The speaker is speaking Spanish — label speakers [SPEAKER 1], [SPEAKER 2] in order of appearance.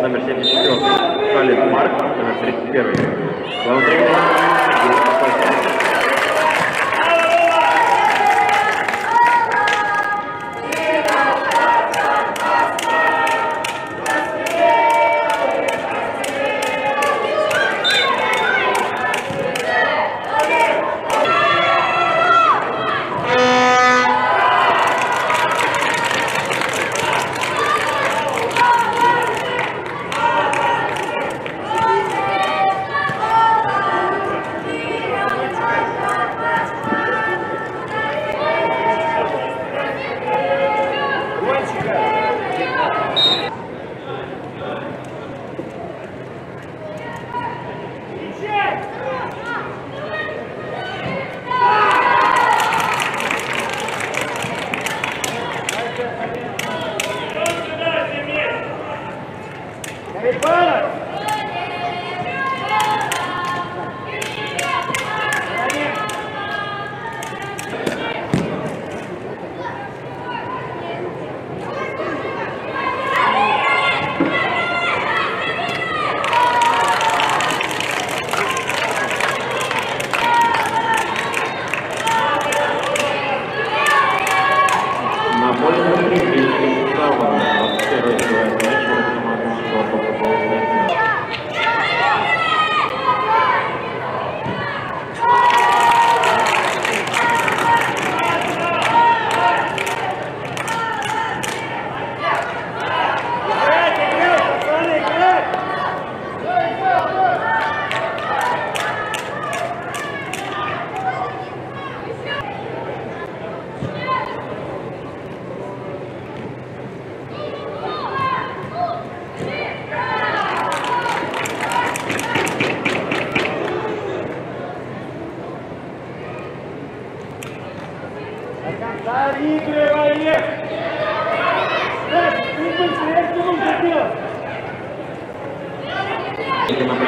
[SPEAKER 1] Номер 74. Халид Марк. Номер 31. Глава
[SPEAKER 2] ¡Ahí
[SPEAKER 3] Alcanzar y ir
[SPEAKER 4] Tres, cinco y tres,
[SPEAKER 5] como